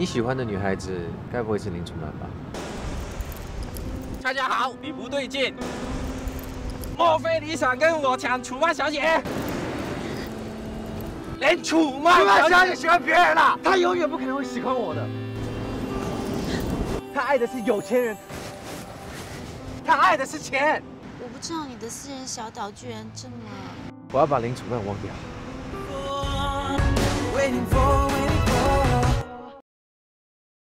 你喜欢的女孩子该不会是林楚曼吧？大家好，你不对劲，莫非你想跟我抢楚曼小姐？连楚曼小姐喜欢别人了，她永远不可能会喜欢我的。她爱的是有钱人，她爱的是钱。我不知道你的私人小岛居然这么……我要把林楚曼忘掉。